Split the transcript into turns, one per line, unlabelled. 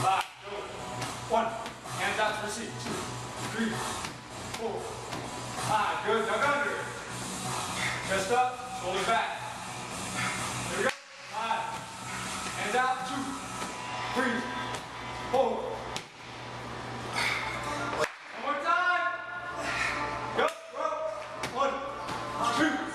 Five, go. One, hands out to receive. Two, three, four, five. Good, duck under. Chest up, shoulders back. Here we go. Five, hands out. Two, three, four, One more time. Go, go. One, two.